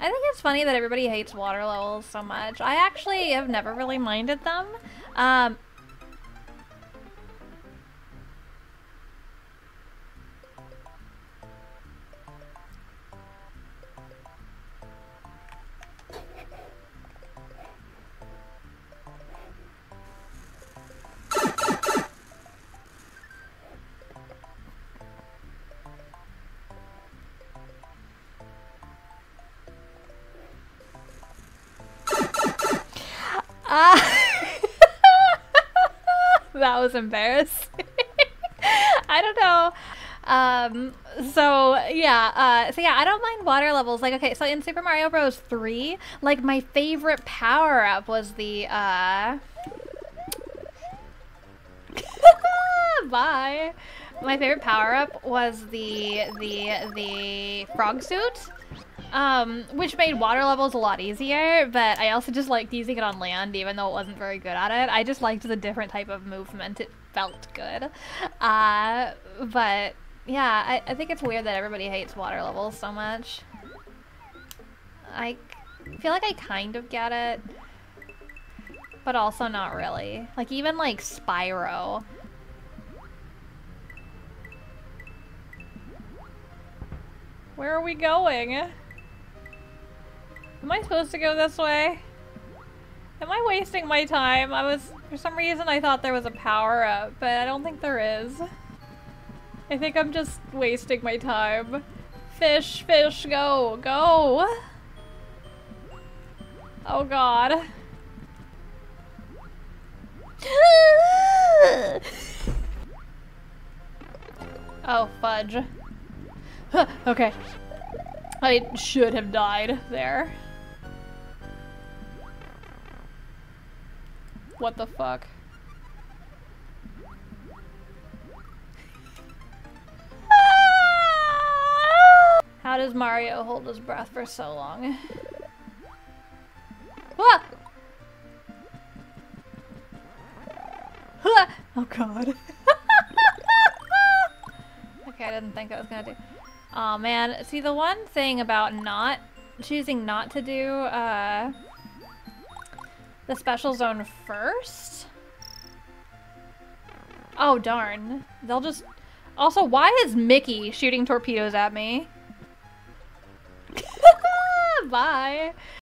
I think it's funny that everybody hates water levels so much. I actually have never really minded them. Um, Ah. that was embarrassing. I don't know. Um, so yeah, uh, so yeah, I don't mind water levels. Like, okay, so in Super Mario Bros. 3, like my favorite power up was the, uh, bye. My favorite power up was the, the, the frog suit. Um, which made water levels a lot easier, but I also just liked using it on land, even though it wasn't very good at it. I just liked the different type of movement. It felt good. Uh, but yeah, I, I think it's weird that everybody hates water levels so much. I feel like I kind of get it, but also not really. Like even like Spyro. Where are we going? Am I supposed to go this way? Am I wasting my time? I was, for some reason I thought there was a power up, but I don't think there is. I think I'm just wasting my time. Fish, fish, go, go! Oh god. oh, fudge. okay. I should have died there. What the fuck? How does Mario hold his breath for so long? Oh god. okay, I didn't think I was gonna do. Oh man, see the one thing about not choosing not to do uh the special zone first? Oh, darn. They'll just... Also, why is Mickey shooting torpedoes at me? Bye.